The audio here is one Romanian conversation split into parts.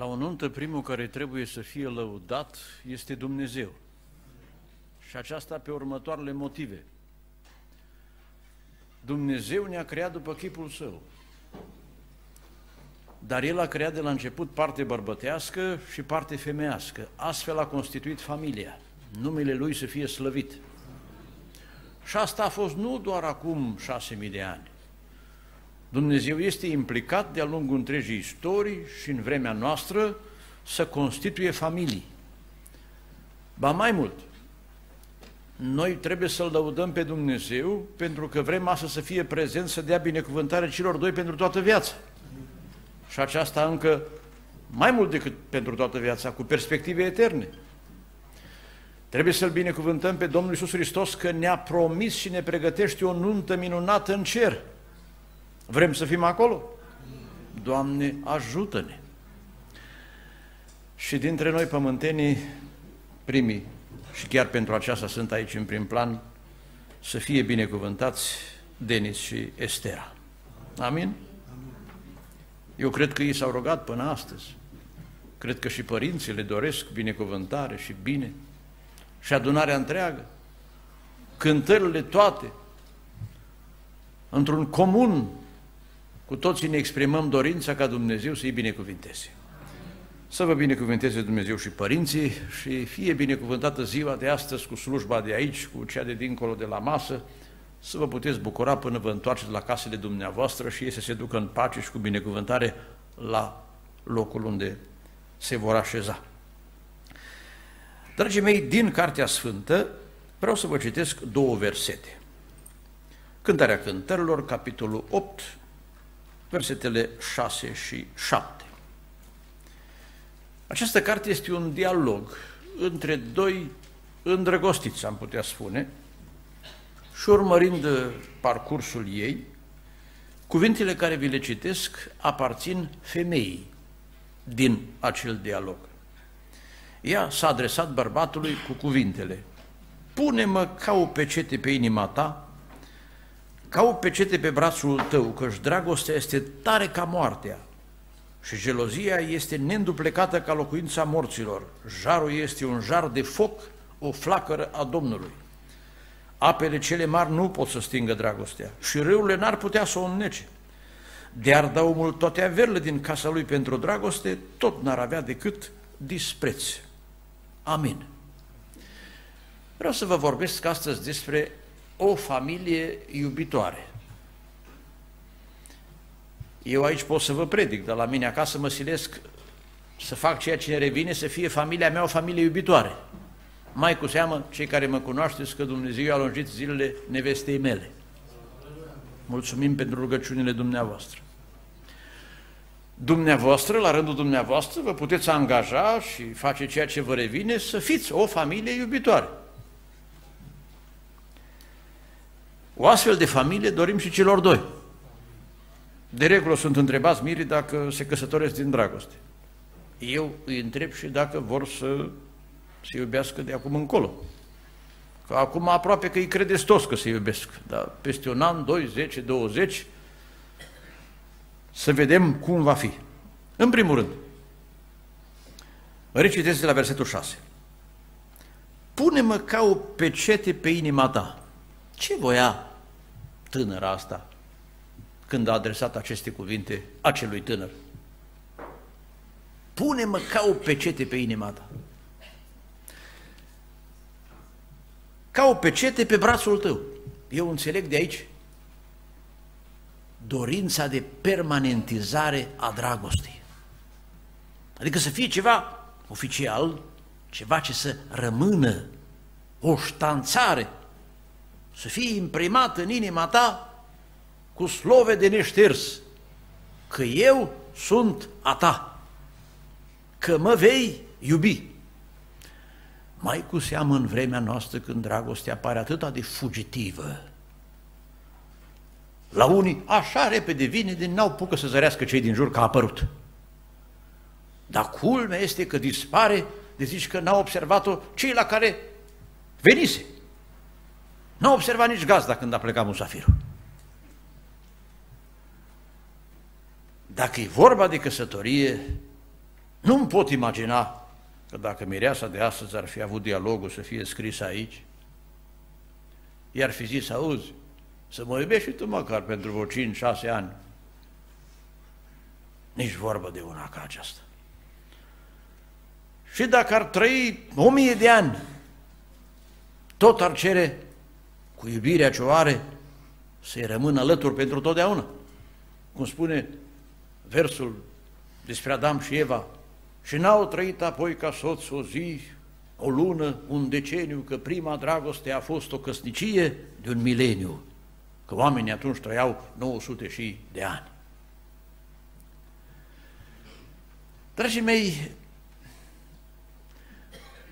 La o nuntă, primul care trebuie să fie lăudat este Dumnezeu. Și aceasta pe următoarele motive. Dumnezeu ne-a creat după chipul Său. Dar El a creat de la început parte bărbătească și parte femeiască. Astfel a constituit familia. Numele Lui să fie slăvit. Și asta a fost nu doar acum șase mii de ani. Dumnezeu este implicat de-a lungul întregii istorii și în vremea noastră să constituie familii. Ba mai mult, noi trebuie să-L lăudăm pe Dumnezeu pentru că vrem asta să fie prezent, să dea binecuvântare celor doi pentru toată viața. Și aceasta încă mai mult decât pentru toată viața, cu perspective eterne. Trebuie să-L binecuvântăm pe Domnul Iisus Hristos că ne-a promis și ne pregătește o nuntă minunată în cer. Vrem să fim acolo? Doamne, ajută-ne! Și dintre noi pământenii, primii, și chiar pentru aceasta sunt aici în prim plan, să fie binecuvântați Denis și Estera. Amin? Eu cred că ei s-au rugat până astăzi. Cred că și părinții le doresc binecuvântare și bine. Și adunarea întreagă. Cântările toate. Într-un comun cu toții ne exprimăm dorința ca Dumnezeu să-i binecuvinteze. Să vă binecuvinteze Dumnezeu și părinții și fie binecuvântată ziua de astăzi cu slujba de aici, cu cea de dincolo de la masă, să vă puteți bucura până vă întoarceți la casele dumneavoastră și ei să se ducă în pace și cu binecuvântare la locul unde se vor așeza. Dragii mei, din Cartea Sfântă vreau să vă citesc două versete. Cântarea Cântărilor, capitolul 8, versetele 6 și 7. Această carte este un dialog între doi îndrăgostiți, am putea spune, și urmărind parcursul ei, cuvintele care vi le citesc aparțin femeii din acel dialog. Ea s-a adresat bărbatului cu cuvintele, Pune-mă ca o pecete pe inima ta ca o pecete pe brațul tău, căci dragostea este tare ca moartea și gelozia este neînduplecată ca locuința morților. Jarul este un jar de foc, o flacără a Domnului. Apele cele mari nu pot să stingă dragostea și râurile n-ar putea să o înnece. De-ar da omul toate averile din casa lui pentru dragoste, tot n-ar avea decât dispreț. Amin. Vreau să vă vorbesc astăzi despre o familie iubitoare. Eu aici pot să vă predic, dar la mine acasă mă silesc să fac ceea ce ne revine, să fie familia mea o familie iubitoare. Mai cu seamă, cei care mă cunoașteți, că Dumnezeu a lungit zilele nevestei mele. Mulțumim pentru rugăciunile dumneavoastră. Dumneavoastră, la rândul dumneavoastră, vă puteți angaja și face ceea ce vă revine să fiți o familie iubitoare. O astfel de familie dorim și celor doi. De regulă sunt întrebați mirii dacă se căsătoresc din dragoste. Eu îi întreb și dacă vor să se iubească de acum încolo. Că acum aproape că îi credeți toți că se iubesc, dar peste un an, doi, zece, douăzeci, să vedem cum va fi. În primul rând, recitesc de la versetul 6. Pune-mă ca o pecete pe inima ta. Ce voia tânăra asta când a adresat aceste cuvinte acelui tânăr. Pune-mă ca o pecete pe inima ta. Ca o pecete pe brațul tău. Eu înțeleg de aici dorința de permanentizare a dragostei. Adică să fie ceva oficial, ceva ce să rămână, o ștanțare să fie imprimat în inima ta cu slove de neșters, că eu sunt a ta, că mă vei iubi. Mai cu seamă în vremea noastră când dragostea pare atât de fugitivă. La unii așa repede vine din n-au pucă să zărească cei din jur că a apărut. Dar culmea este că dispare de zici că n-au observat-o cei la care venise. N-a observat nici gazda când a plecat musafirul. Dacă e vorba de căsătorie, Nu-mi pot imagina că dacă mireasa de astăzi ar fi avut dialogul să fie scris aici, i-ar fi zis, auzi, să mă iubești și tu măcar pentru vreo 5-6 ani. Nici vorbă de una ca aceasta. Și dacă ar trăi o mie de ani, tot ar cere, cu iubirea ce o are, să-i rămână alături pentru totdeauna. Cum spune versul despre Adam și Eva, și n-au trăit apoi ca soț o zi, o lună, un deceniu, că prima dragoste a fost o căsnicie de un mileniu, că oamenii atunci trăiau 900 și de ani. Dragii mei,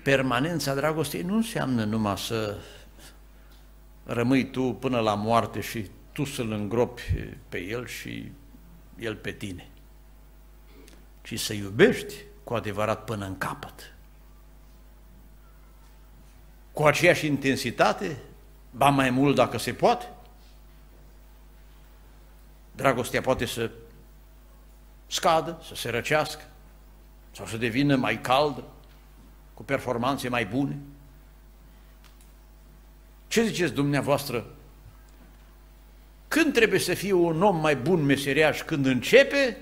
permanența dragostei nu înseamnă numai să rămâi tu până la moarte și tu să-l îngropi pe el și el pe tine, ci să iubești cu adevărat până în capăt. Cu aceeași intensitate, ba mai mult dacă se poate. Dragostea poate să scadă, să se răcească, sau să devină mai caldă, cu performanțe mai bune. Ce ziceți dumneavoastră? Când trebuie să fie un om mai bun meseriaș? Când începe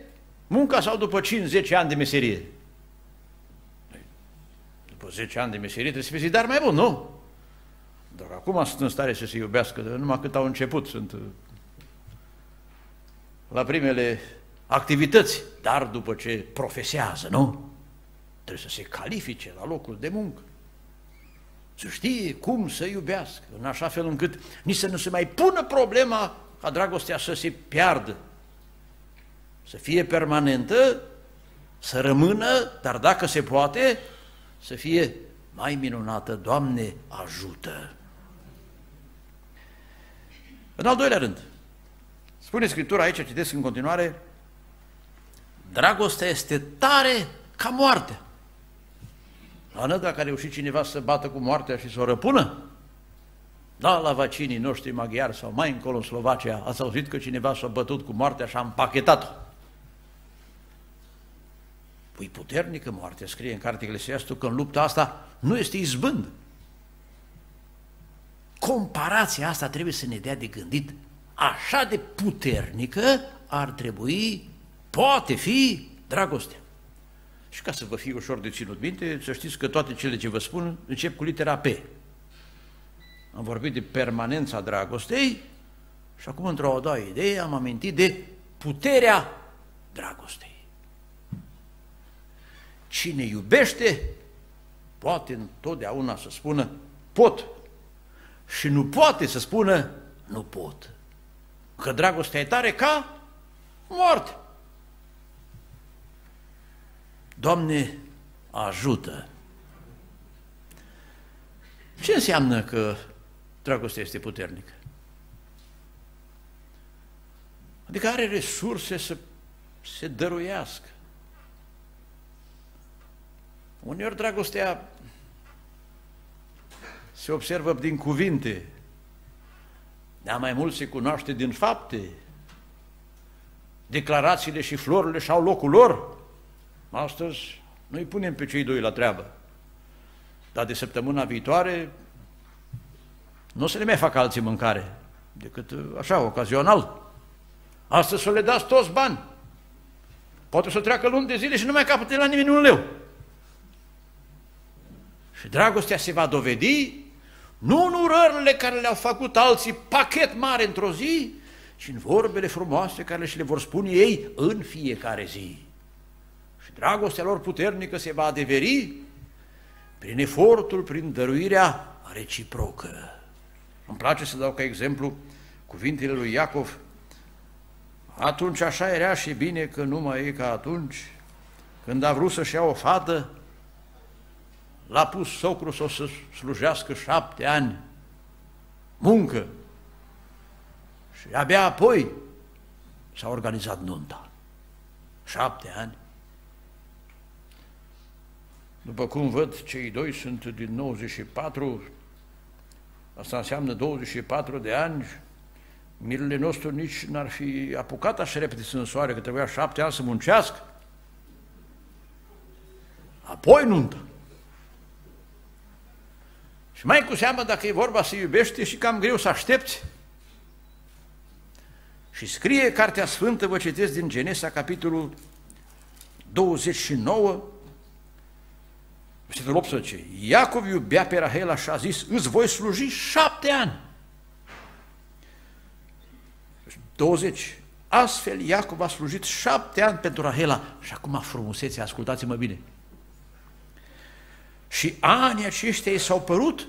munca sau după 5-10 ani de meserie? După 10 ani de meserie trebuie să fie zidar mai bun, nu? Dar acum sunt în stare să se iubească, numai cât au început, sunt uh, la primele activități, dar după ce profesează, nu? Trebuie să se califice la locul de muncă. Să știe cum să iubească, în așa fel încât nici să nu se mai pună problema ca dragostea să se piardă. Să fie permanentă, să rămână, dar dacă se poate, să fie mai minunată. Doamne, ajută! În al doilea rând, spune Scriptura aici, citesc în continuare, dragostea este tare ca moartea. La dacă a reușit cineva să bată cu moartea și să o răpună? Da, la vacinii noștri maghiari sau mai încolo în Slovacia, ați auzit că cineva s-a bătut cu moartea și a împachetat-o. Păi puternică moarte, scrie în cartea Eclesiastul că în lupta asta nu este izbând. Comparația asta trebuie să ne dea de gândit. Așa de puternică ar trebui, poate fi, dragostea. Și ca să vă fie ușor de ținut minte, să știți că toate cele ce vă spun încep cu litera P. Am vorbit de permanența dragostei și acum, într-o a doua idee, am amintit de puterea dragostei. Cine iubește, poate întotdeauna să spună pot și nu poate să spună nu pot. Că dragostea e tare ca moarte. Doamne, ajută! Ce înseamnă că dragostea este puternică? Adică are resurse să se dăruiască. Uneori dragostea se observă din cuvinte, dar mai mult se cunoaște din fapte. Declarațiile și florile și-au locul lor, Astăzi noi punem pe cei doi la treabă. Dar de săptămâna viitoare nu o să le mai facă alții mâncare, decât uh, așa, ocazional. Astăzi să le dați toți bani. Poate să treacă luni de zile și nu mai capătă la nimeni un leu. Și dragostea se va dovedi nu în urările care le-au făcut alții pachet mare într-o zi, ci în vorbele frumoase care și le vor spune ei în fiecare zi dragostea lor puternică se va adeveri prin efortul, prin dăruirea reciprocă. Îmi place să dau ca exemplu cuvintele lui Iacov. Atunci așa era și bine că nu mai e ca atunci, când a vrut să-și ia o fată, l-a pus socru să o să slujească șapte ani, muncă, și abia apoi s-a organizat nunta. Șapte ani. După cum văd, cei doi sunt din 94, asta înseamnă 24 de ani, mirele nostru nici n-ar fi apucat așa repede să însoare, că trebuia șapte ani să muncească. apoi nuntă. Și mai cu seamă dacă e vorba să iubește și cam greu să aștepți. Și scrie Cartea Sfântă, vă citesc din Genesa, capitolul 29, versetul 18. Iacov iubea pe Rahela și a zis, îți voi sluji șapte ani. 20. Astfel Iacov a slujit șapte ani pentru Rahela. Și acum frumusețe, ascultați-mă bine. Și anii aceștia i s-au părut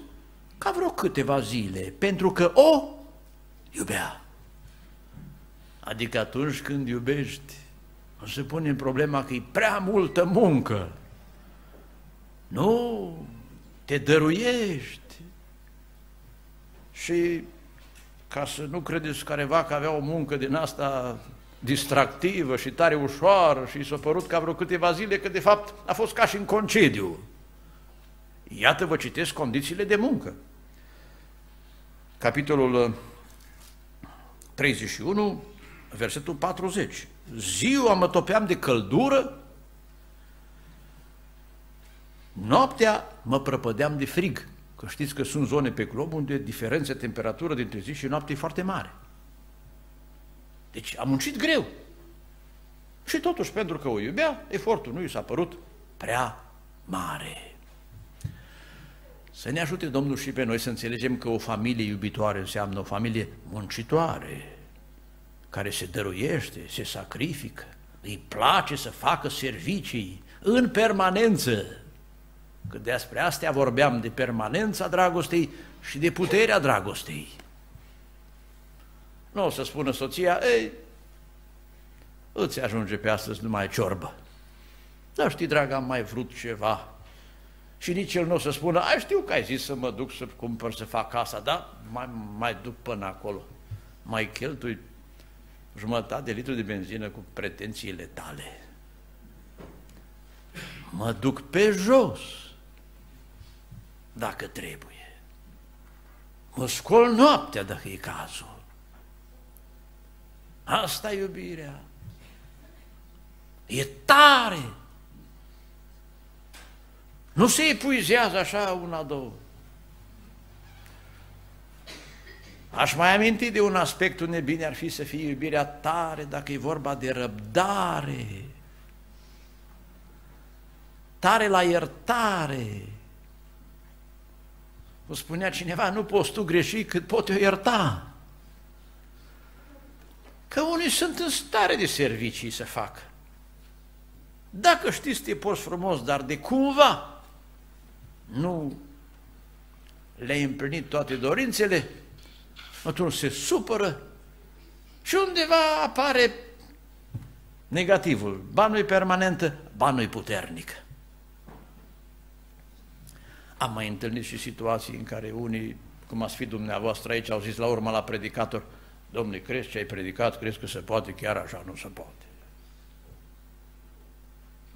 ca vreo câteva zile, pentru că o iubea. Adică atunci când iubești, nu se pune problema că e prea multă muncă. Nu, te dăruiești. Și ca să nu credeți careva că avea o muncă din asta distractivă și tare ușoară și s-a părut ca vreo câteva zile, că de fapt a fost ca și în concediu. Iată vă citesc condițiile de muncă. Capitolul 31, versetul 40. Ziua mă topeam de căldură, noaptea mă prăpădeam de frig. Că știți că sunt zone pe glob unde diferența de temperatură dintre zi și noapte e foarte mare. Deci am muncit greu. Și totuși, pentru că o iubea, efortul nu i s-a părut prea mare. Să ne ajute Domnul și pe noi să înțelegem că o familie iubitoare înseamnă o familie muncitoare, care se dăruiește, se sacrifică, îi place să facă servicii în permanență, Că despre astea vorbeam de permanența dragostei și de puterea dragostei. Nu o să spună soția, ei, îți ajunge pe astăzi numai ciorbă. Dar știi, dragă, am mai vrut ceva. Și nici el nu o să spună, ai știu că ai zis să mă duc să cumpăr, să fac casa, da? Mai, mai duc până acolo. Mai cheltui jumătate de litru de benzină cu pretențiile tale. Mă duc pe jos dacă trebuie. Mă scol noaptea dacă e cazul. Asta e iubirea. E tare. Nu se epuizează așa una, două. Aș mai aminti de un aspect unde bine ar fi să fie iubirea tare dacă e vorba de răbdare, tare la iertare, o spunea cineva, nu poți tu greși cât pot eu ierta. Că unii sunt în stare de servicii să facă. Dacă știți să te poți frumos, dar de cumva nu le-ai împlinit toate dorințele, atunci se supără și undeva apare negativul. Banul e permanentă, banul e puternic. Am mai întâlnit și situații în care unii, cum ați fi dumneavoastră aici, au zis la urmă la predicator, Domnule, crezi ce ai predicat, crezi că se poate, chiar așa nu se poate.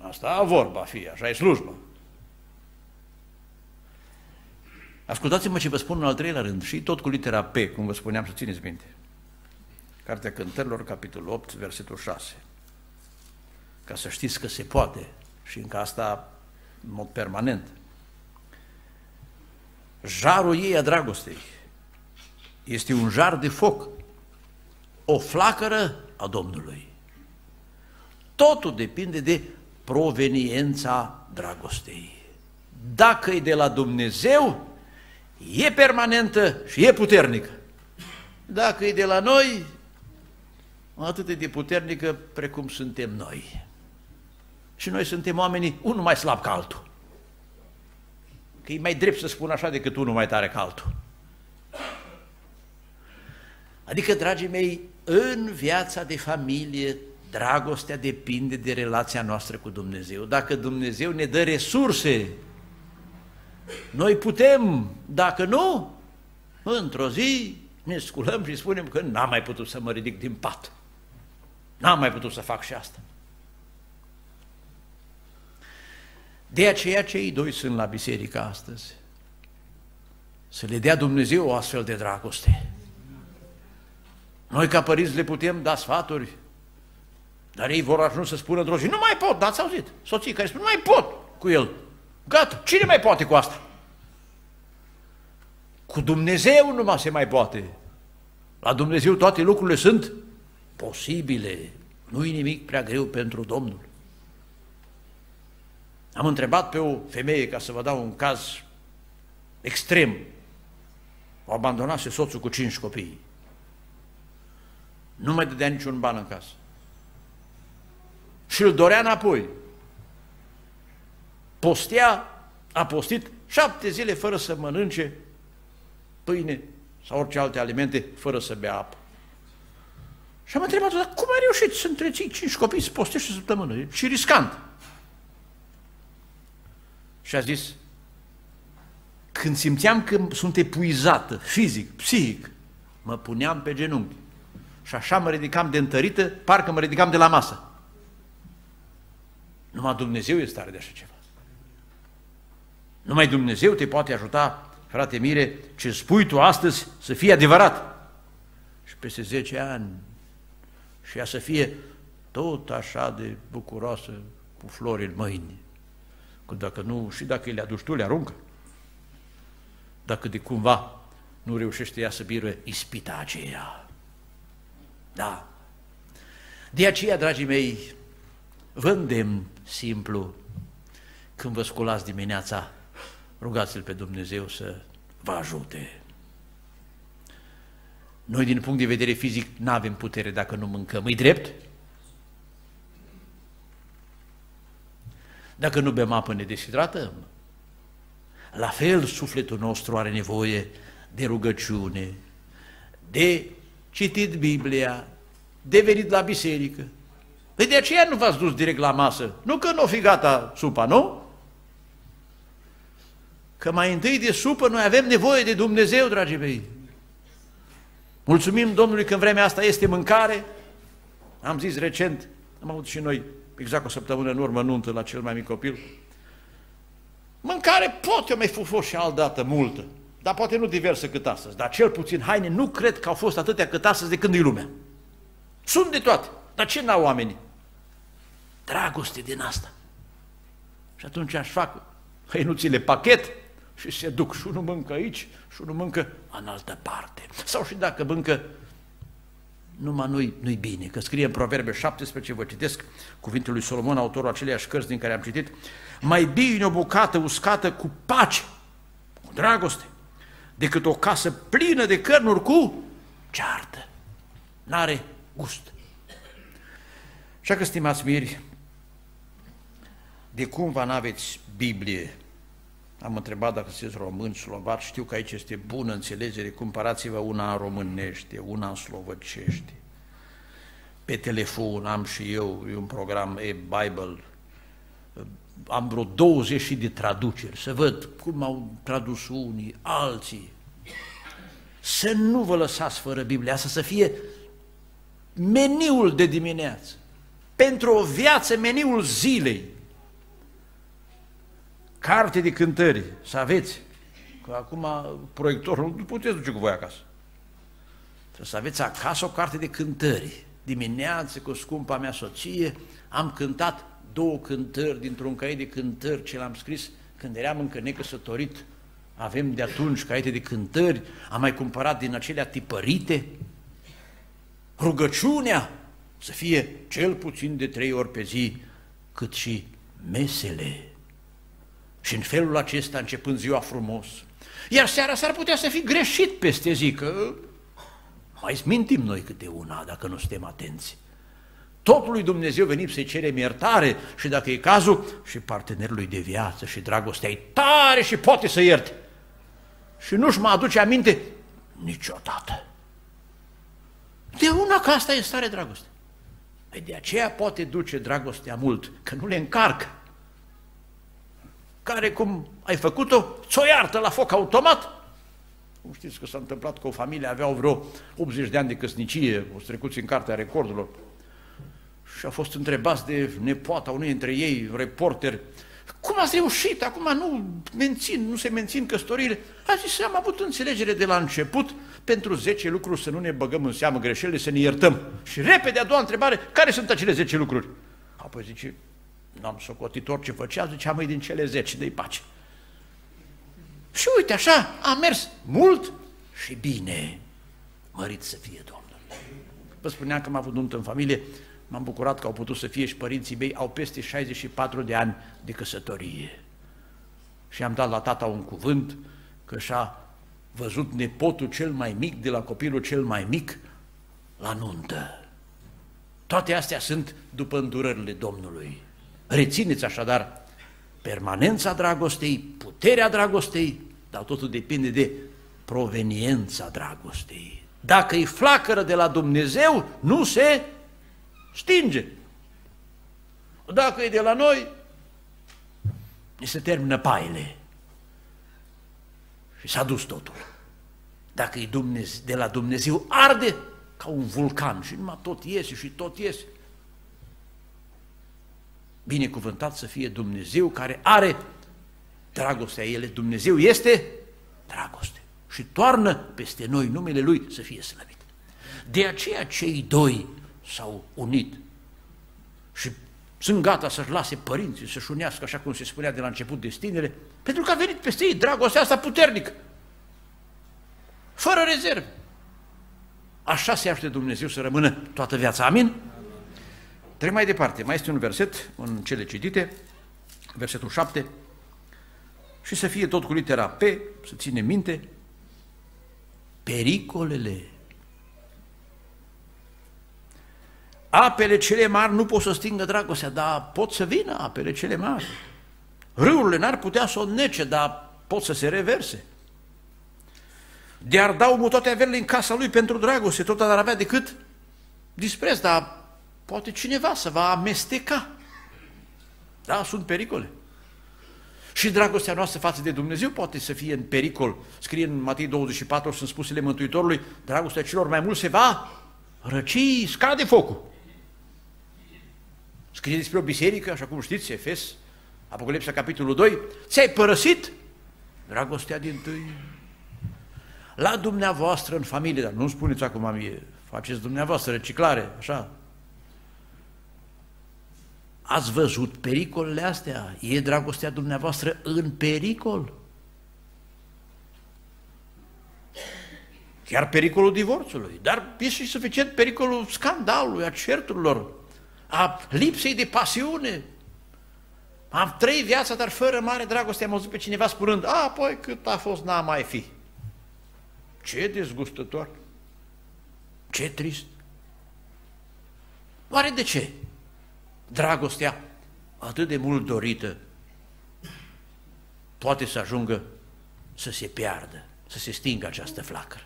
Asta a vorba fi, așa e slujbă. Ascultați-mă ce vă spun în al treilea rând și tot cu litera P, cum vă spuneam să țineți minte. Cartea Cântărilor, capitolul 8, versetul 6. Ca să știți că se poate și încă asta în mod permanent jarul ei a dragostei este un jar de foc, o flacără a Domnului. Totul depinde de proveniența dragostei. Dacă e de la Dumnezeu, e permanentă și e puternică. Dacă e de la noi, atât de puternică precum suntem noi. Și noi suntem oamenii unul mai slab ca altul că e mai drept să spun așa decât unul mai tare ca altul. Adică, dragii mei, în viața de familie, dragostea depinde de relația noastră cu Dumnezeu. Dacă Dumnezeu ne dă resurse, noi putem, dacă nu, într-o zi ne sculăm și spunem că n-am mai putut să mă ridic din pat. N-am mai putut să fac și asta. De aceea cei doi sunt la biserică astăzi. Să le dea Dumnezeu o astfel de dragoste. Noi ca părinți le putem da sfaturi, dar ei vor ajunge să spună într-o zi, nu mai pot, dați auzit? Soții care spun, nu mai pot, cu el. Gata, cine mai poate cu asta? Cu Dumnezeu numai se mai poate. La Dumnezeu toate lucrurile sunt posibile. Nu-i nimic prea greu pentru Domnul. Am întrebat pe o femeie, ca să vă dau un caz extrem, o abandonase soțul cu cinci copii. Nu mai dădea niciun ban în casă. Și îl dorea înapoi. Postea, a postit șapte zile fără să mănânce pâine sau orice alte alimente, fără să bea apă. Și am întrebat-o, dar cum ai reușit să întreții cinci copii să postești o săptămână? Și riscant. Și a zis, când simțeam că sunt epuizată, fizic, psihic, mă puneam pe genunchi. Și așa mă ridicam de întărită, parcă mă ridicam de la masă. Numai Dumnezeu este stare de așa ceva. Numai Dumnezeu te poate ajuta, frate Mire, ce spui tu astăzi să fie adevărat. Și peste 10 ani și ea să fie tot așa de bucuroasă cu flori în mâini. Că dacă nu, și dacă le aduci tu, le aruncă. Dacă de cumva nu reușește ea să biruie ispita aceea. Da. De aceea, dragii mei, vă îndemn simplu, când vă sculați dimineața, rugați-L pe Dumnezeu să vă ajute. Noi, din punct de vedere fizic, nu avem putere dacă nu mâncăm. E drept? Dacă nu bem apă, ne deshidratăm. La fel, sufletul nostru are nevoie de rugăciune, de citit Biblia, de venit la biserică. Păi de aceea nu v-ați dus direct la masă. Nu că nu o fi gata supa, nu? Că mai întâi de supă noi avem nevoie de Dumnezeu, dragii mei. Mulțumim Domnului că în vremea asta este mâncare. Am zis recent, am avut și noi exact o săptămână în urmă nuntă la cel mai mic copil. Mâncare poate mai fi fost și dată multă, dar poate nu diversă cât astăzi. Dar cel puțin haine nu cred că au fost atâtea cât astăzi de când e lumea. Sunt de toate. Dar ce n-au oamenii? Dragoste din asta. Și atunci aș fac hăinuțile pachet și se duc și unul mâncă aici și unul mâncă în altă parte. Sau și dacă mâncă numai nu-i, nu-i bine, că scrie în Proverbe 17, vă citesc cuvintele lui Solomon, autorul aceleiași cărți din care am citit, mai bine o bucată uscată cu pace, cu dragoste, decât o casă plină de cărnuri cu ceartă. N-are gust. Așa că, stimați miri, de cumva n-aveți Biblie, am întrebat dacă sunteți români, slovaci, știu că aici este bună înțelegere, cumpărați-vă una în românește, una în slovăcește. Pe telefon am și eu un program e-Bible, am vreo 20 de traduceri, să văd cum au tradus unii, alții. Să nu vă lăsați fără Biblia, asta să fie meniul de dimineață. Pentru o viață, meniul zilei. Carte de cântări, să aveți. Că acum proiectorul nu puteți duce cu voi acasă. Trebuie să aveți acasă o carte de cântări. Dimineață, cu scumpa mea soție, am cântat două cântări dintr-un caiet de cântări ce l-am scris când eram încă necăsătorit. Avem de atunci caiete de cântări, am mai cumpărat din acelea tipărite. Rugăciunea să fie cel puțin de trei ori pe zi, cât și mesele. Și în felul acesta, începând ziua frumos, iar seara s-ar putea să fi greșit peste zi, că mai mintim noi câte una dacă nu suntem atenți. Tot lui Dumnezeu venim să-i cerem iertare și dacă e cazul, și partenerului de viață și dragostea e tare și poate să ierte. Și nu-și mă aduce aminte niciodată. De una că asta e stare dragoste. Păi de aceea poate duce dragostea mult, că nu le încarcă. Care, cum ai făcut-o, ți-o iartă la foc automat. Nu știți că s-a întâmplat că o familie aveau vreo 80 de ani de căsnicie, o trecuți în cartea recordurilor, și a fost întrebați de nepoata unui dintre ei, reporter, cum ați reușit, acum nu mențin, nu se mențin căsătoriile? A zis, am avut înțelegere de la început, pentru 10 lucruri să nu ne băgăm în seamă greșelile, să ne iertăm. Și repede a doua întrebare, care sunt acele 10 lucruri? Apoi zice, n-am socotit orice făcea, zicea, măi, din cele zece, de pace. Și uite, așa, a mers mult și bine. Mărit să fie Domnul. Vă spuneam că am avut nuntă în familie, m-am bucurat că au putut să fie și părinții mei, au peste 64 de ani de căsătorie. Și am dat la tata un cuvânt că și-a văzut nepotul cel mai mic de la copilul cel mai mic la nuntă. Toate astea sunt după îndurările Domnului. Rețineți așadar permanența dragostei, puterea dragostei, dar totul depinde de proveniența dragostei. Dacă e flacără de la Dumnezeu, nu se stinge. Dacă e de la noi, ni se termină paile. Și s-a dus totul. Dacă e Dumnezeu, de la Dumnezeu, arde ca un vulcan și numai tot iese și tot iese. Binecuvântat să fie Dumnezeu care are dragostea ele. Dumnezeu este dragoste și toarnă peste noi numele Lui să fie slăvit. De aceea cei doi s-au unit și sunt gata să-și lase părinții, să-și unească, așa cum se spunea de la început destinele, pentru că a venit peste ei dragostea asta puternică, fără rezerve. Așa se aștept Dumnezeu să rămână toată viața. Amin? Trec mai departe. Mai este un verset în cele citite, versetul 7, și să fie tot cu litera P, să ține minte, pericolele. Apele cele mari nu pot să stingă dragostea, dar pot să vină apele cele mari. Râurile n-ar putea să o nece, dar pot să se reverse. De-ar da omul toate averile în casa lui pentru dragoste, tot ar avea decât dispreț, dar poate cineva să va amesteca. Da, sunt pericole. Și dragostea noastră față de Dumnezeu poate să fie în pericol. Scrie în Matei 24, sunt spusele Mântuitorului, dragostea celor mai mulți se va răci, scade focul. Scrie despre o biserică, așa cum știți, Efes, Apocalipsa, capitolul 2, ți-ai părăsit dragostea din tâi. La dumneavoastră în familie, dar nu spuneți acum mie, faceți dumneavoastră reciclare, așa, Ați văzut pericolele astea? E dragostea dumneavoastră în pericol? Chiar pericolul divorțului, dar e și suficient pericolul scandalului, a certurilor, a lipsei de pasiune. Am trăit viața, dar fără mare dragoste. Am auzit pe cineva spunând, a, apoi cât a fost, n-a mai fi. Ce dezgustător! Ce trist! Oare de ce? Dragostea atât de mult dorită poate să ajungă să se piardă, să se stingă această flacără.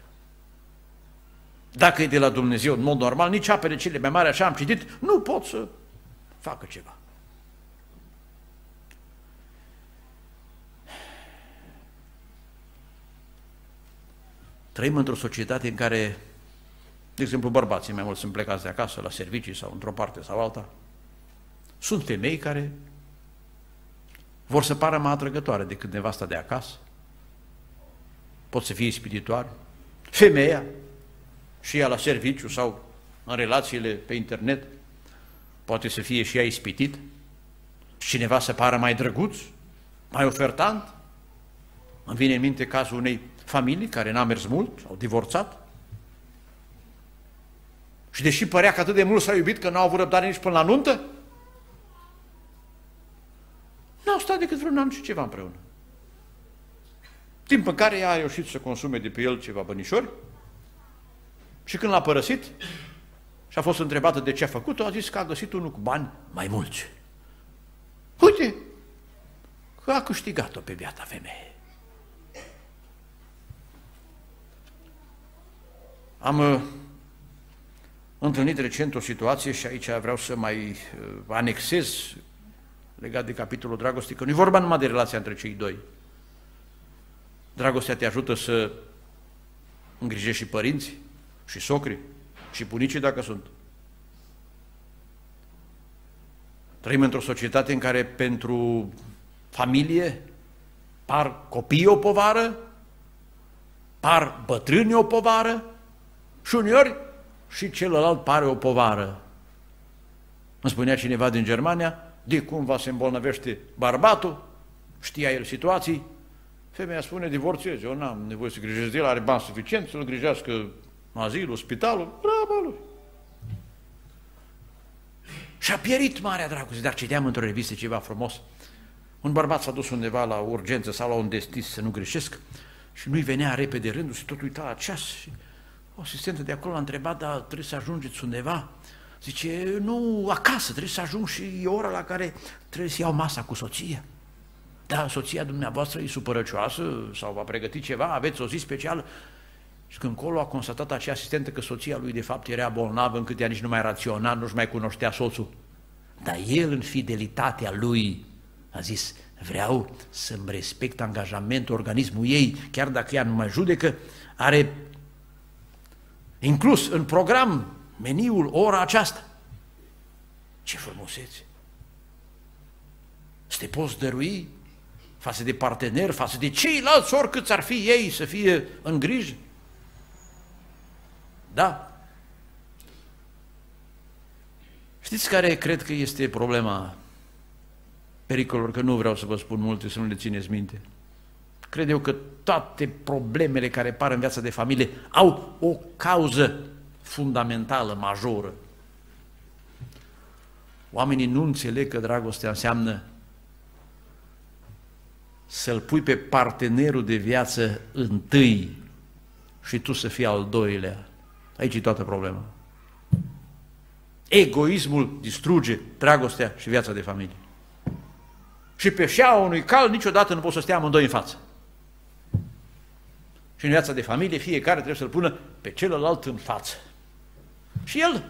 Dacă e de la Dumnezeu, în mod normal, nici apele cele mai mari, așa am citit, nu pot să facă ceva. Trăim într-o societate în care, de exemplu, bărbații mai mult sunt plecați de acasă, la servicii sau într-o parte sau alta, sunt femei care vor să pară mai atrăgătoare decât nevasta de acasă. Pot să fie spiritual. Femeia, și ea la serviciu sau în relațiile pe internet, poate să fie și ea ispitit. Cineva să pară mai drăguț, mai ofertant. Îmi vine în minte cazul unei familii care n-a mers mult, au divorțat. Și deși părea că atât de mult s-au iubit că n-au avut răbdare nici până la nuntă, N-au stat decât vreun an și ceva împreună. Timp în care ea a reușit să consume de pe el ceva bănișori și când l-a părăsit și a fost întrebată de ce a făcut-o, a zis că a găsit unul cu bani mai mulți. Uite, că a câștigat-o pe biata femeie. Am uh, întâlnit recent o situație și aici vreau să mai uh, anexez legat de capitolul dragostii, că nu e vorba numai de relația între cei doi. Dragostea te ajută să îngrijești și părinți, și socri, și bunicii dacă sunt. Trăim într-o societate în care pentru familie par copii o povară, par bătrâni o povară și uneori și celălalt pare o povară. Îmi spunea cineva din Germania, de cumva se îmbolnăvește bărbatul, știa el situații, femeia spune, divorțez, eu n-am nevoie să grijesc de el, are bani suficient să-l grijească azilul, spitalul, bravo lui. Și a pierit marea dragoste, dar citeam într-o revistă ceva frumos. Un bărbat s-a dus undeva la urgență sau la un destis să nu greșesc și nu-i venea repede rândul și tot uita la ceas și o asistentă de acolo a întrebat, dar trebuie să ajungeți undeva? Zice, nu, acasă, trebuie să ajung și e ora la care trebuie să iau masa cu soția. Da, soția dumneavoastră e supărăcioasă sau va pregăti ceva, aveți o zi specială. Și când colo a constatat acea asistentă că soția lui de fapt era bolnavă încât ea nici nu mai raționa, nu-și mai cunoștea soțul. Dar el în fidelitatea lui a zis, vreau să-mi respect angajamentul, organismul ei, chiar dacă ea nu mai judecă, are inclus în program meniul ora aceasta. Ce frumusețe! Să te poți dărui față de partener, față de ceilalți, oricât ar fi ei, să fie în grijă. Da. Știți care cred că este problema pericolelor, că nu vreau să vă spun multe, să nu le țineți minte. Cred eu că toate problemele care par în viața de familie au o cauză fundamentală, majoră. Oamenii nu înțeleg că dragostea înseamnă să-l pui pe partenerul de viață întâi și tu să fii al doilea. Aici e toată problema. Egoismul distruge dragostea și viața de familie. Și pe șeaua unui cal niciodată nu poți să stea amândoi în față. Și în viața de familie fiecare trebuie să-l pună pe celălalt în față. Și el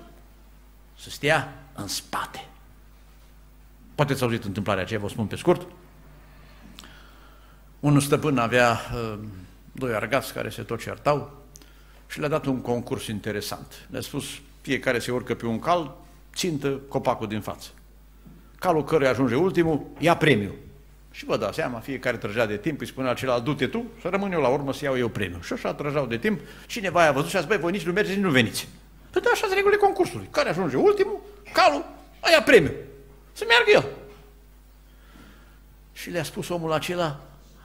să stea în spate. Poate ați auzit întâmplarea aceea, vă spun pe scurt. Un stăpân avea uh, doi argați care se tot certau și le-a dat un concurs interesant. Le-a spus, fiecare se urcă pe un cal, țintă copacul din față. Calul căruia ajunge ultimul, ia premiu. Și vă dați seama, fiecare trăgea de timp, îi spunea celălalt, du-te tu, să rămân eu la urmă să iau eu premiu. Și așa trăgeau de timp, cineva a văzut și a zis, băi, voi nici nu mergeți, nici nu veniți. Păi da, așa sunt regulile concursului. Care ajunge ultimul, calul, aia premiu. Să meargă el. Și le-a spus omul acela,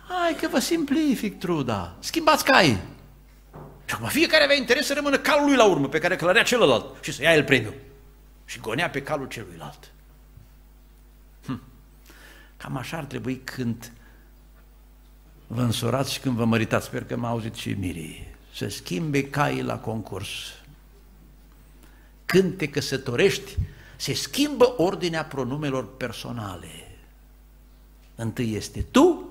hai că vă simplific truda, schimbați cai. Și acum fiecare avea interes să rămână calul lui la urmă, pe care călărea celălalt și să ia el premiu. Și gonea pe calul celuilalt. Hm. Cam așa ar trebui când vă însurați și când vă măritați. Sper că m-a auzit și Miri. Să schimbe caii la concurs. Când te căsătorești, se schimbă ordinea pronumelor personale. Întâi este tu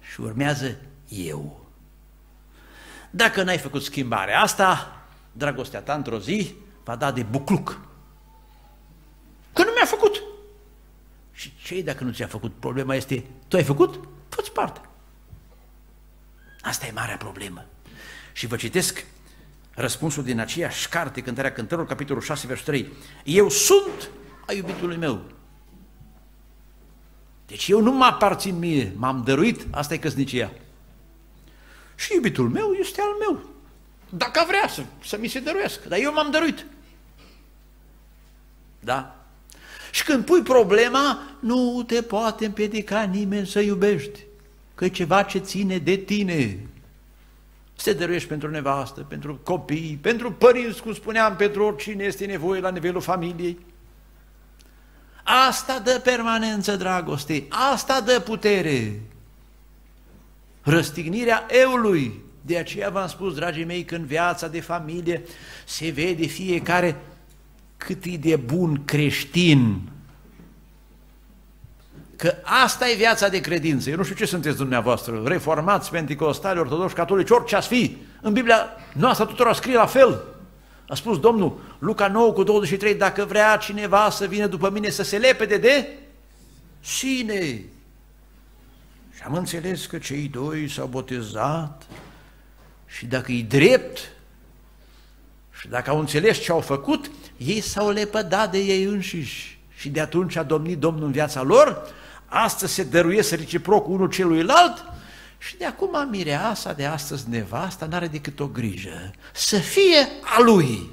și urmează eu. Dacă n-ai făcut schimbarea asta, dragostea ta într-o zi va da de bucluc. Că nu mi-a făcut. Și ce dacă nu ți-a făcut? Problema este, tu ai făcut? Fă-ți parte. Asta e marea problemă. Și vă citesc răspunsul din aceeași carte, Cântarea Cântărilor, capitolul 6, versul 3. Eu sunt a iubitului meu. Deci eu nu mă aparțin mie, m-am dăruit, asta e căsnicia. Și iubitul meu este al meu. Dacă vrea să, să mi se dăruiască, dar eu m-am dăruit. Da? Și când pui problema, nu te poate împiedica nimeni să iubești, că e ceva ce ține de tine. Să te dăruiești pentru nevastă, pentru copii, pentru părinți, cum spuneam, pentru oricine este nevoie la nivelul familiei. Asta dă permanență dragostei, asta dă putere. Răstignirea eului. De aceea v-am spus, dragii mei, că în viața de familie se vede fiecare cât e de bun creștin. Că asta e viața de credință. Eu nu știu ce sunteți dumneavoastră, reformați, pentecostali, ortodoxi, catolici, orice ați fi. În Biblia noastră tuturor scrie la fel. A spus Domnul, Luca 9 cu 23, dacă vrea cineva să vină după mine să se lepede de sine. Și am înțeles că cei doi s-au botezat și dacă e drept și dacă au înțeles ce au făcut, ei s-au lepădat de ei înșiși. Și de atunci a domnit Domnul în viața lor, astăzi se dăruiesc reciproc unul celuilalt și de acum mireasa de astăzi nevasta n-are decât o grijă, să fie a lui.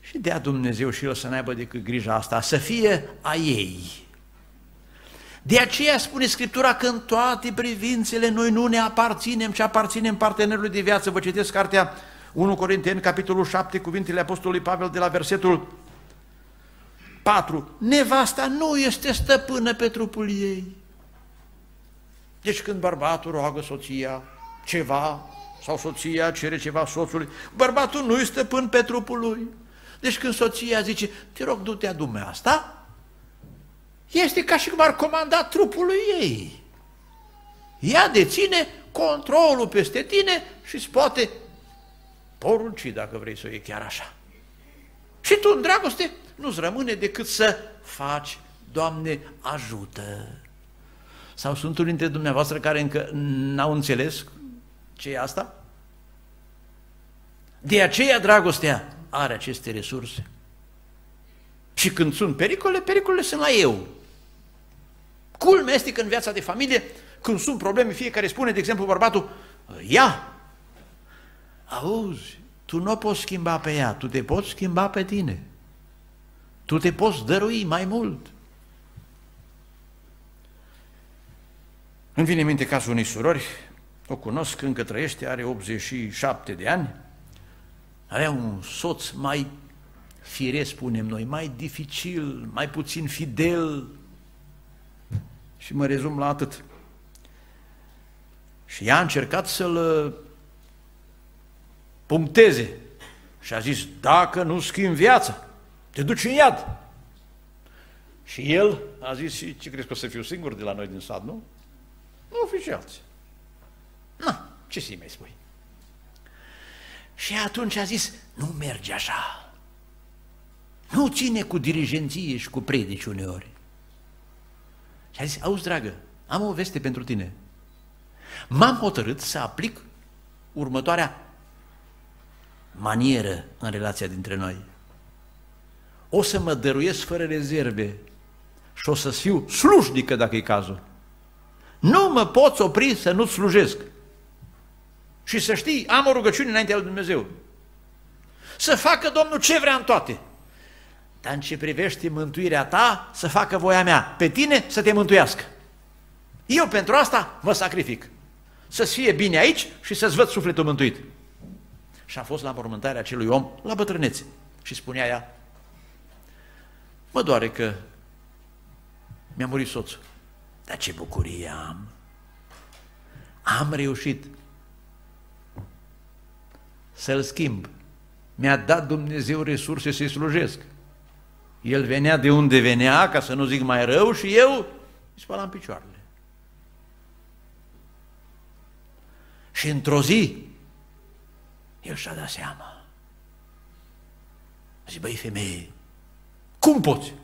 Și și dea Dumnezeu și el să n-aibă decât grija asta, să fie a ei. De aceea spune Scriptura că în toate privințele noi nu ne aparținem, ci aparținem partenerului de viață. Vă citesc cartea 1 Corinteni, capitolul 7, cuvintele Apostolului Pavel de la versetul 4. Nevasta nu este stăpână pe trupul ei. Deci când bărbatul roagă soția ceva, sau soția cere ceva soțului, bărbatul nu este stăpân pe trupul lui. Deci când soția zice, te rog, du-te adu asta, este ca și cum ar comanda trupului ei. Ea deține controlul peste tine și îți poate porunci dacă vrei să o iei chiar așa. Și tu în dragoste nu-ți rămâne decât să faci, Doamne, ajută. Sau sunt unii dintre dumneavoastră care încă n-au înțeles ce e asta? De aceea dragostea are aceste resurse. Și când sunt pericole, pericolele sunt la eu. Culmea este că în viața de familie, când sunt probleme, fiecare spune, de exemplu, bărbatul, ia, auzi, tu nu o poți schimba pe ea, tu te poți schimba pe tine. Tu te poți dărui mai mult. Îmi vine în minte cazul unei surori, o cunosc, încă trăiește, are 87 de ani, avea un soț mai firesc, spunem noi, mai dificil, mai puțin fidel, și mă rezum la atât. Și ea a încercat să-l uh, puncteze și a zis, dacă nu schimbi viața, te duci în iad. Și el a zis, și ce crezi că o să fiu singur de la noi din sat, nu? Nu fi și alții. Na, ce să-i mai spui? Și atunci a zis, nu merge așa. Nu ține cu dirigenție și cu predici uneori. Și a zis, auzi, dragă, am o veste pentru tine. M-am hotărât să aplic următoarea manieră în relația dintre noi. O să mă dăruiesc fără rezerve și o să fiu slujnică dacă e cazul. Nu mă poți opri să nu slujesc. Și să știi, am o rugăciune înaintea lui Dumnezeu. Să facă Domnul ce vrea în toate. Dar în ce privește mântuirea ta, să facă voia mea. Pe tine să te mântuiască. Eu pentru asta mă sacrific. Să-ți fie bine aici și să-ți văd sufletul mântuit. Și a fost la mormântarea acelui om la bătrânețe. Și spunea ea, mă doare că mi-a murit soțul. Dar ce bucurie am! Am reușit să-l schimb. Mi-a dat Dumnezeu resurse să-i slujesc. El venea de unde venea, ca să nu zic mai rău, și eu îi spălam picioarele. Și într-o zi, el și-a dat seama. Zic, băi, femeie, cum poți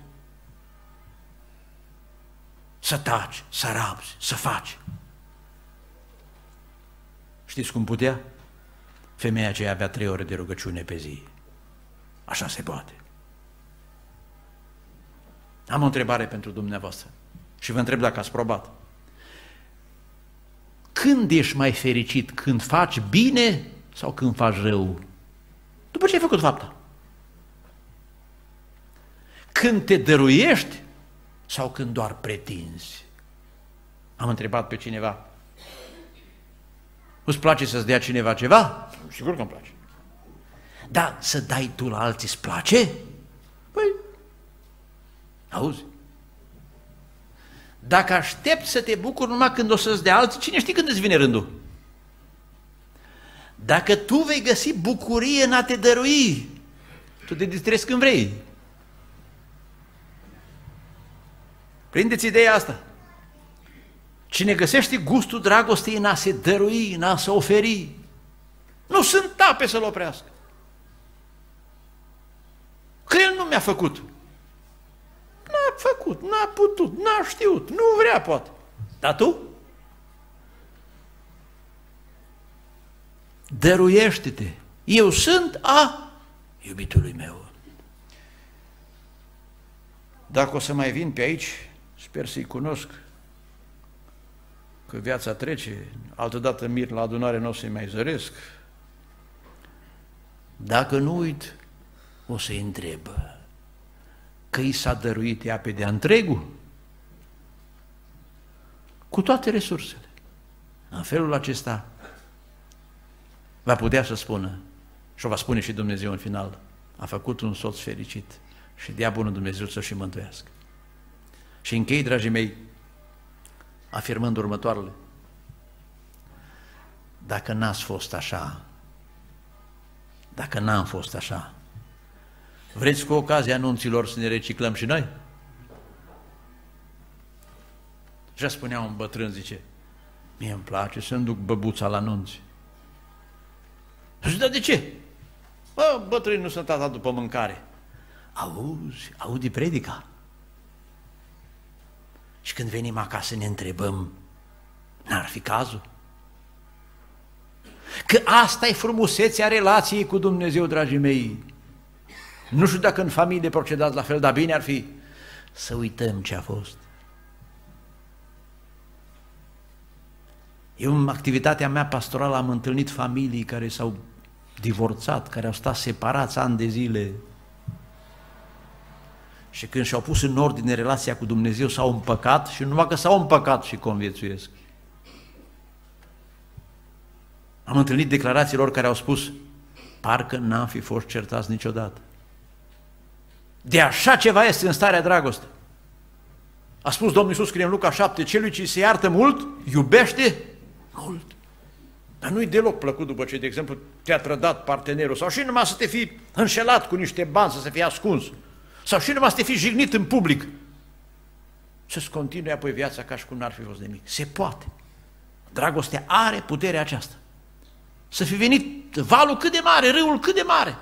să taci, să rabzi, să faci? Știți cum putea? Femeia aceea avea trei ore de rugăciune pe zi. Așa se poate. Am o întrebare pentru dumneavoastră și vă întreb dacă ați probat. Când ești mai fericit? Când faci bine sau când faci rău? După ce ai făcut fapta. Când te dăruiești sau când doar pretinzi? Am întrebat pe cineva. Îți place să-ți dea cineva ceva? Sigur că îmi place. Dar să dai tu la alții îți place? Păi, auzi? Dacă aștept să te bucuri numai când o să-ți dea alții, cine știe când îți vine rândul? Dacă tu vei găsi bucurie în a te dărui, tu te distrezi când vrei. Prindeți ideea asta. Cine găsește gustul dragostei în a se dărui, în a se oferi, nu sunt tape să-l oprească. Că el nu mi-a făcut. N-a făcut, n-a putut, n-a știut, nu vrea poate. Dar tu? Dăruiește-te. Eu sunt a iubitului meu. Dacă o să mai vin pe aici, sper să-i cunosc, că viața trece, altădată mir la adunare nu o să-i mai zăresc. Dacă nu uit, o să-i întrebă că i s-a dăruit ea pe de întregul, cu toate resursele. În felul acesta va putea să spună, și o va spune și Dumnezeu în final, a făcut un soț fericit și dea bunul Dumnezeu să și mântuiască. Și închei, dragii mei, afirmând următoarele. Dacă n-ați fost așa, dacă n-am fost așa, vreți cu ocazia anunților să ne reciclăm și noi? Și spunea un bătrân, zice, mie îmi place să-mi duc băbuța la anunți. Și dar de ce? Bă, bătrânii nu sunt tata după mâncare. Auzi, audi predica. Și când venim acasă ne întrebăm, n-ar fi cazul? Că asta e frumusețea relației cu Dumnezeu, dragii mei. Nu știu dacă în familie procedați la fel, dar bine ar fi să uităm ce a fost. Eu în activitatea mea pastorală am întâlnit familii care s-au divorțat, care au stat separați ani de zile. Și când și-au pus în ordine relația cu Dumnezeu, s-au împăcat și numai că s-au împăcat și conviețuiesc. Am întâlnit declarații lor care au spus, parcă n-am fi fost certați niciodată. De așa ceva este în starea dragoste. A spus Domnul Iisus scrie în Luca 7, celui ce se iartă mult, iubește mult. Dar nu-i deloc plăcut după ce, de exemplu, te-a trădat partenerul sau și numai să te fi înșelat cu niște bani, să se fie ascuns. Sau și numai să te fi jignit în public. Să-ți continui apoi viața ca și cum n-ar fi fost nimic. Se poate. Dragostea are puterea aceasta. Să fi venit valul cât de mare, râul cât de mare.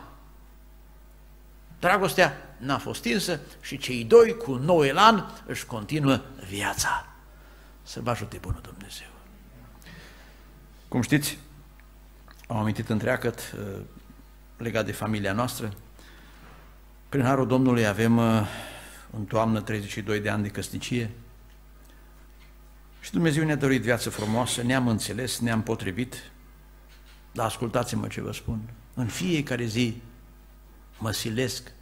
Dragostea n-a fost stinsă și cei doi cu un nou elan își continuă viața. Să vă ajute Bunul Dumnezeu. Cum știți, am amintit întreagăt uh, legat de familia noastră. Prin Harul Domnului avem uh, în toamnă 32 de ani de căsnicie și Dumnezeu ne-a dorit viață frumoasă, ne-am înțeles, ne-am potrivit, dar ascultați-mă ce vă spun. În fiecare zi mă silesc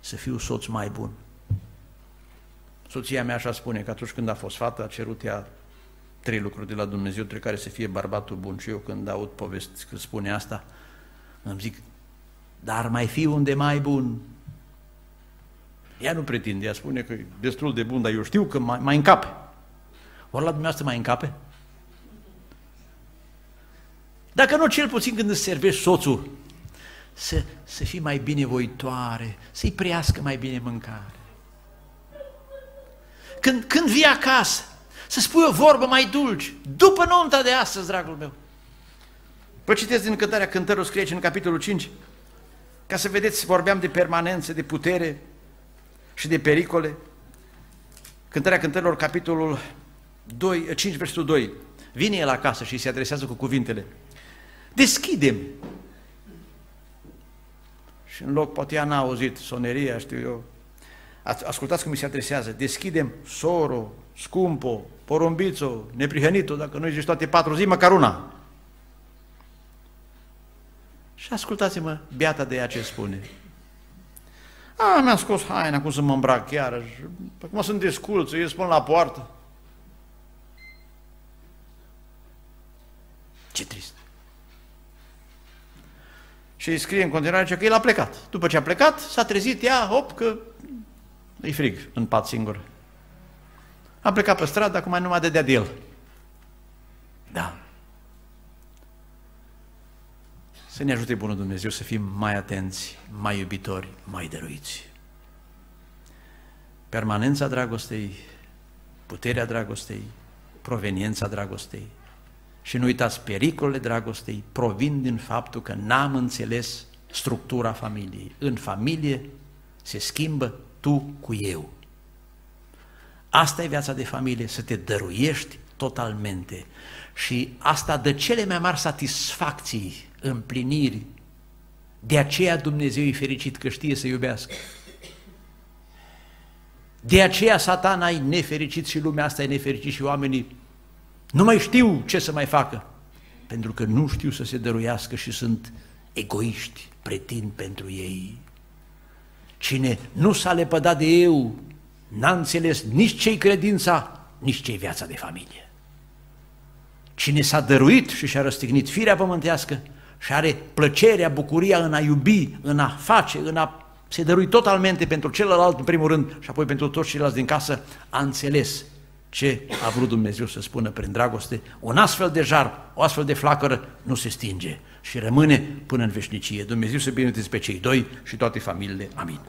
să fiu soț mai bun. Soția mea așa spune că atunci când a fost fată a cerut ea trei lucruri de la Dumnezeu, între care să fie bărbatul bun. Și eu când aud povesti că spune asta, îmi zic, dar mai fi unde mai bun. Ea nu pretinde, ea spune că e destul de bun, dar eu știu că mai, mai încape. Ori la dumneavoastră mai încape? Dacă nu, cel puțin când îți servești soțul, să, să fii mai binevoitoare, să-i prească mai bine mâncare. Când, când vii acasă, să spui o vorbă mai dulce, după nunta de astăzi, dragul meu. Vă citesc din cântarea cântării, scrie în capitolul 5, ca să vedeți, vorbeam de permanență, de putere și de pericole. Cântarea cântărilor, capitolul 2, 5, versetul 2. Vine el acasă și se adresează cu cuvintele. Deschidem. Și în loc, poate ea n-a auzit soneria, știu eu. Ascultați cum mi se adresează. Deschidem, soro, scumpo, porumbițo, neprihănito, dacă nu zici toate patru zi, măcar una. Și ascultați-mă, beata de ea ce spune. A, mi-a scos haina, cum să mă îmbrac chiar. Acum sunt desculță, eu spun la poartă. Ce trist. Și îi scrie în continuare că el a plecat. După ce a plecat, s-a trezit ea, hop, că e frig în pat singur. Am plecat pe stradă, acum nu mai dădea de el. Da. Să ne ajute Bunul Dumnezeu să fim mai atenți, mai iubitori, mai dăruiți. Permanența dragostei, puterea dragostei, proveniența dragostei și nu uitați, pericolele dragostei provin din faptul că n-am înțeles structura familiei. În familie se schimbă tu cu eu. Asta e viața de familie, să te dăruiești totalmente. Și asta dă cele mai mari satisfacții, împliniri. De aceea Dumnezeu e fericit că știe să iubească. De aceea satana e nefericit și lumea asta e nefericit și oamenii nu mai știu ce să mai facă, pentru că nu știu să se dăruiască și sunt egoiști, pretind pentru ei. Cine nu s-a lepădat de eu, n-a înțeles nici ce credința, nici ce viața de familie. Cine s-a dăruit și și-a răstignit firea pământească și are plăcerea, bucuria în a iubi, în a face, în a se dărui totalmente pentru celălalt în primul rând și apoi pentru toți ceilalți din casă, a înțeles ce a vrut Dumnezeu să spună prin dragoste. Un astfel de jar, o astfel de flacără nu se stinge și rămâne până în veșnicie. Dumnezeu să binecuvânteze pe cei doi și toate familiile. Amin.